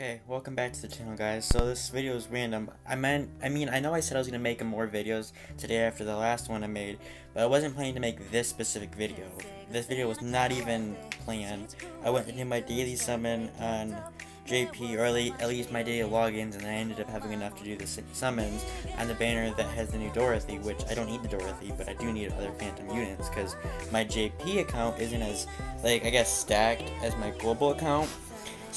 Okay, welcome back to the channel guys. So this video is random. I meant I mean I know I said I was gonna make more videos today after the last one I made, but I wasn't planning to make this specific video. This video was not even planned. I went to do my daily summon on JP, or at least my daily logins, and I ended up having enough to do the summons on the banner that has the new Dorothy, which I don't need the Dorothy, but I do need other Phantom units, because my JP account isn't as, like, I guess stacked as my global account,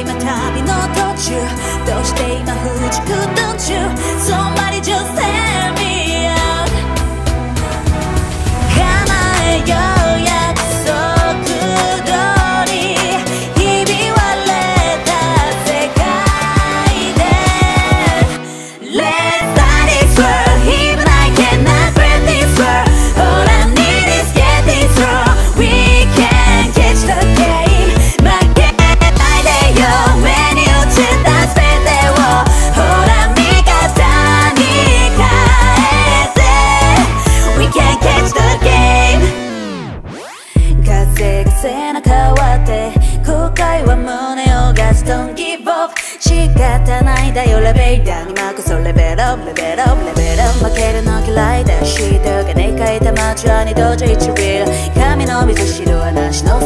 今旅の途中どうして今不時空途中 Somebody just just don't give up. 仕方ないだよ。レベーターに任そレベルアップ。レベルアップ。レベルアップ。負けるの嫌いだ。シートがでかいた街は二度じゃ一リル髪の水白はなしの